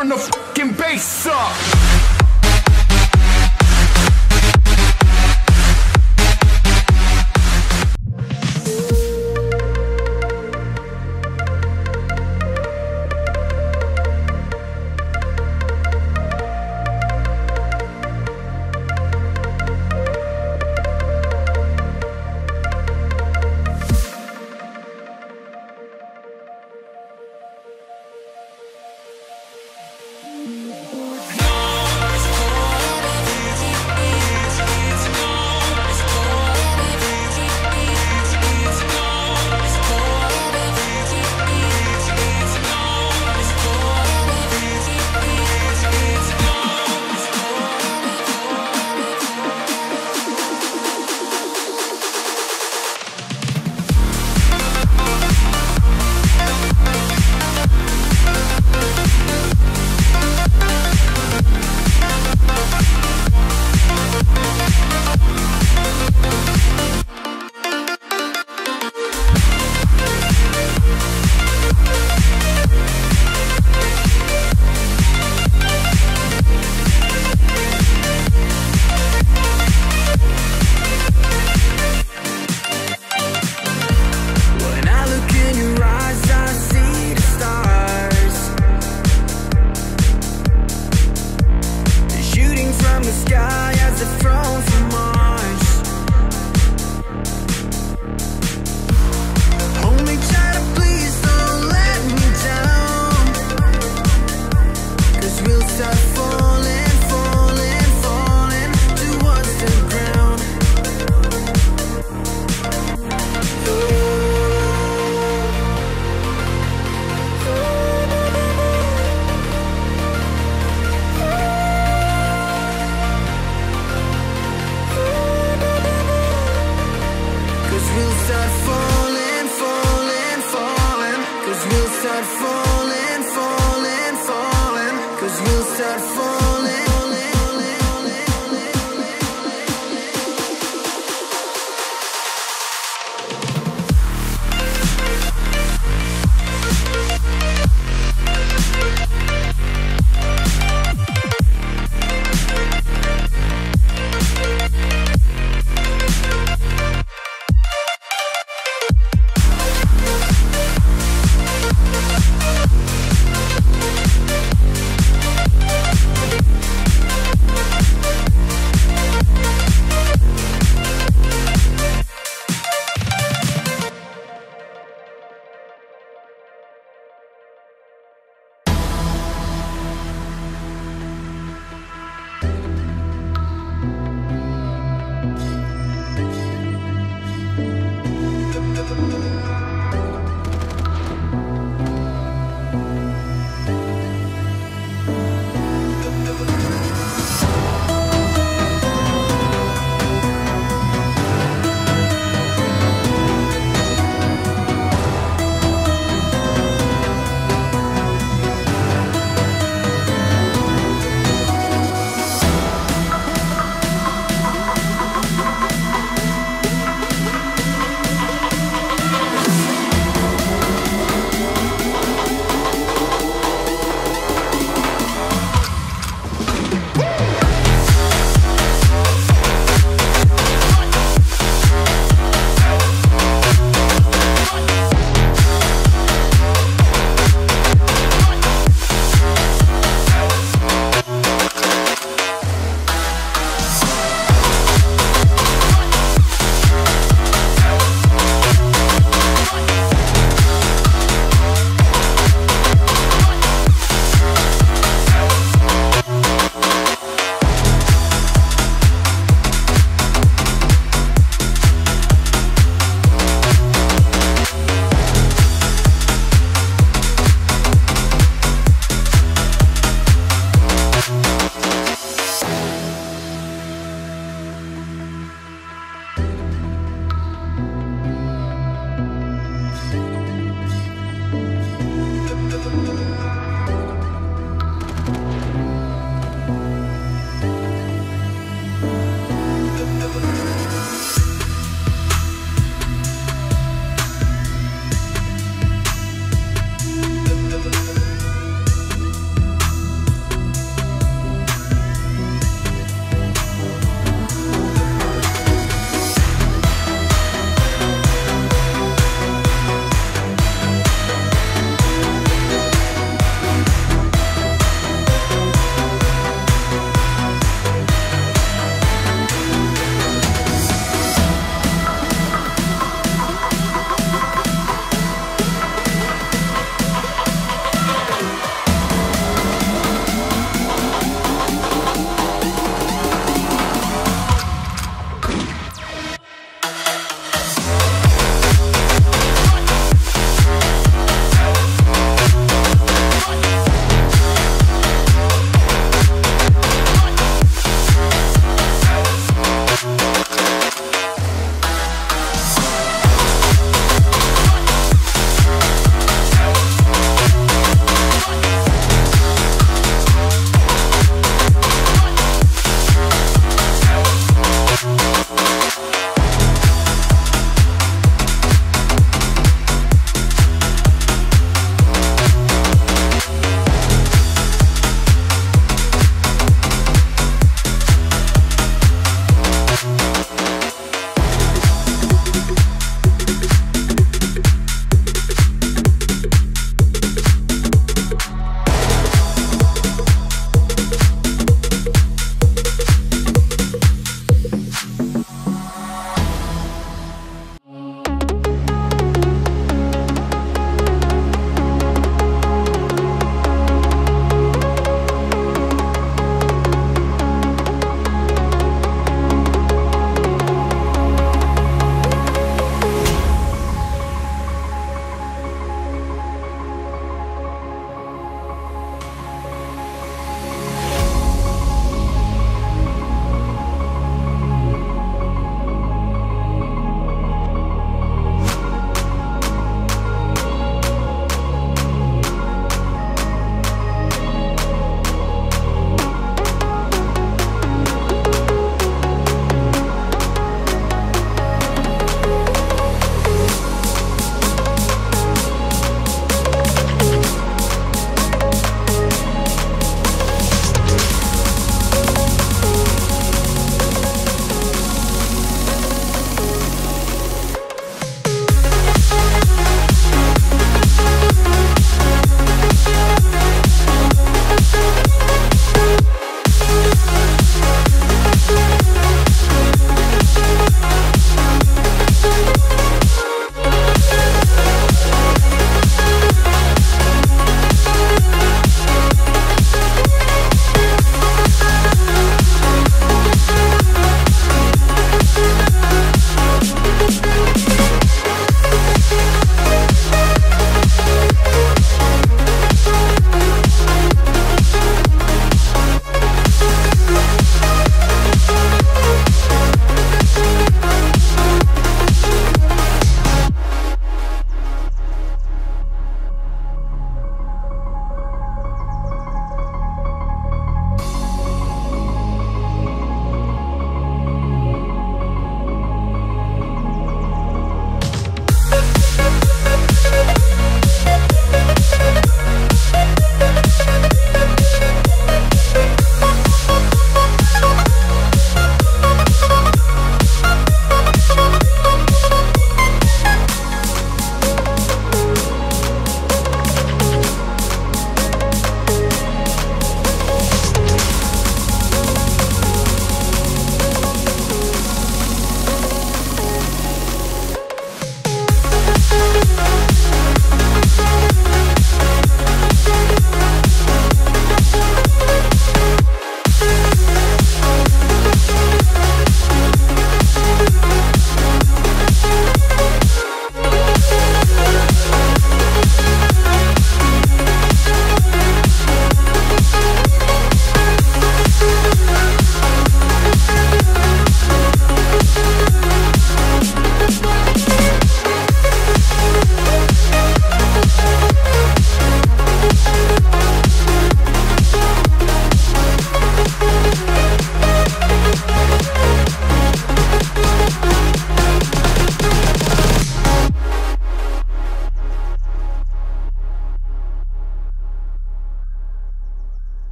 turn the fucking bass up. falling, falling, falling. Cause we'll start falling.